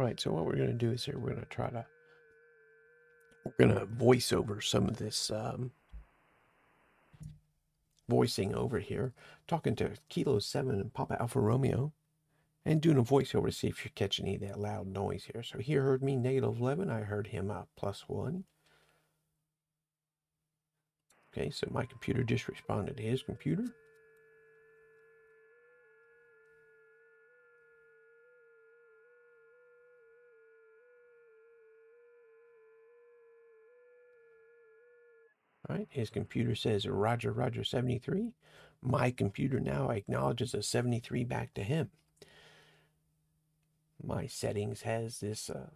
Right, so what we're going to do is here we're going to try to we're going to voice over some of this um, voicing over here, talking to Kilo 7 and Papa Alfa Romeo, and doing a voiceover to see if you're catching any of that loud noise here. So he heard me negative 11, I heard him out plus 1. Okay, so my computer just responded to his computer. All right, his computer says Roger, Roger 73. My computer now acknowledges a 73 back to him. My settings has this, uh,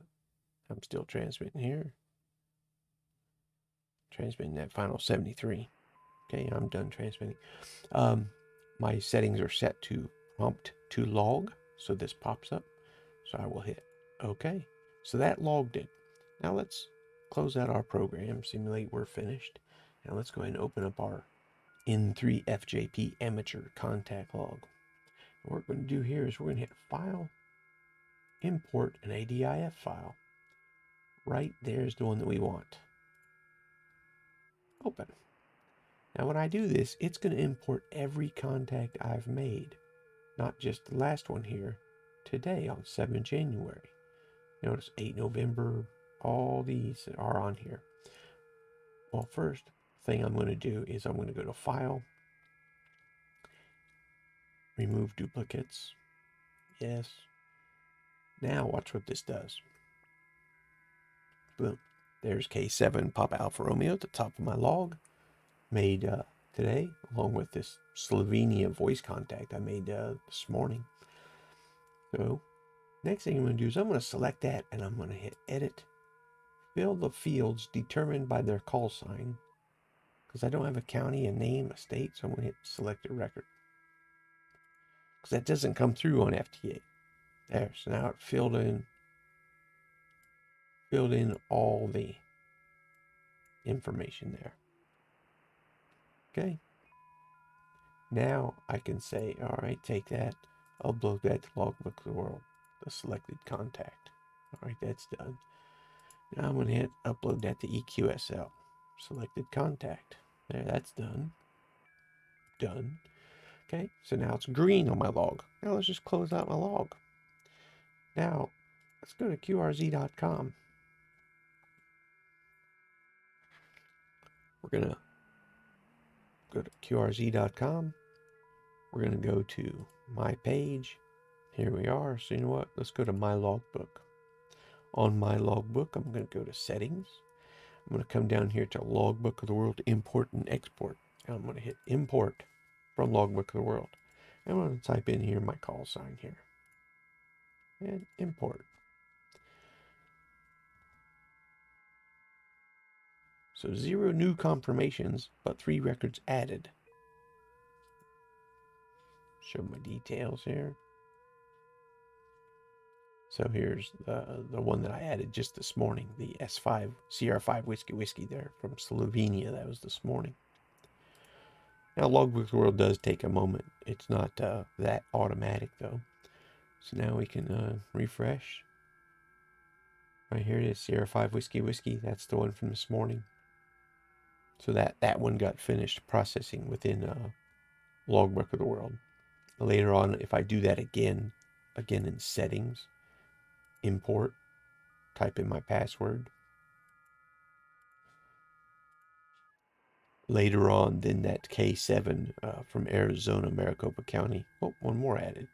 I'm still transmitting here. Transmitting that final 73. Okay, I'm done transmitting. Um, my settings are set to prompt to log, so this pops up. So I will hit OK. So that logged it. Now let's close out our program, simulate we're finished. Now let's go ahead and open up our N3FJP amateur contact log. what we're going to do here is we're going to hit File, Import an ADIF file. Right there's the one that we want. Open. Now when I do this, it's going to import every contact I've made, not just the last one here, today on 7 January. Notice 8 November, all these are on here. Well, first, thing I'm going to do is I'm going to go to File, Remove Duplicates. Yes. Now watch what this does. Boom. There's K7 Papa Alpha Romeo at the top of my log. Made uh, today, along with this Slovenia voice contact I made uh, this morning. So, next thing I'm going to do is I'm going to select that and I'm going to hit Edit. Fill the fields determined by their call sign because I don't have a county, a name, a state, so I'm going to hit select a record. Because that doesn't come through on FT8. There, so now it filled in, filled in all the information there. Okay. Now I can say, all right, take that, upload that to Logbook of the World, the selected contact. All right, that's done. Now I'm going to hit upload that to EQSL, selected contact. There, that's done. Done. Okay, so now it's green on my log. Now let's just close out my log. Now, let's go to QRZ.com. We're going to go to QRZ.com. We're going to go to my page. Here we are. So you know what? Let's go to my logbook. On my logbook, I'm going to go to settings. I'm going to come down here to Logbook of the World, Import and Export. And I'm going to hit Import from Logbook of the World. I'm going to type in here my call sign here. And import. So zero new confirmations, but three records added. Show my details here. So here's the, the one that I added just this morning, the S5, CR5 Whiskey Whiskey there from Slovenia. That was this morning. Now Logbook World does take a moment. It's not uh, that automatic though. So now we can uh, refresh. Right here it is, Sierra 5 Whiskey Whiskey. That's the one from this morning. So that, that one got finished processing within uh, Logbook of the World. Later on, if I do that again, again in settings, import, type in my password. Later on, then that K7 uh, from Arizona, Maricopa County. Oh, one more added.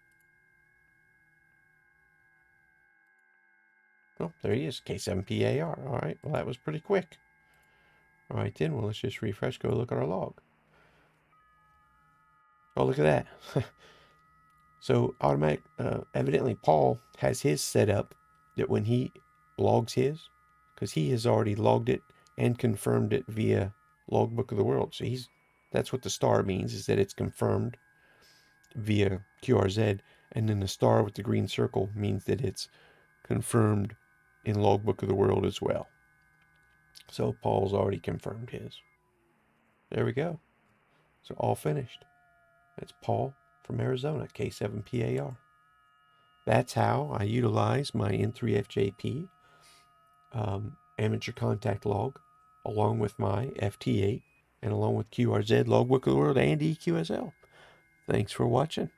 Oh, there he is, K7PAR. All right, well, that was pretty quick. All right, then, well, let's just refresh, go look at our log. Oh, look at that. so automatic, uh, evidently Paul has his set up that when he logs his, because he has already logged it and confirmed it via logbook of the world. So he's that's what the star means is that it's confirmed via QRZ, and then the star with the green circle means that it's confirmed in logbook of the world as well. So Paul's already confirmed his. There we go. So all finished. That's Paul from Arizona, K7PAR. That's how I utilize my N3FJP um, amateur contact log along with my FT8 and along with QRZ Logbook of the World and EQSL. Thanks for watching.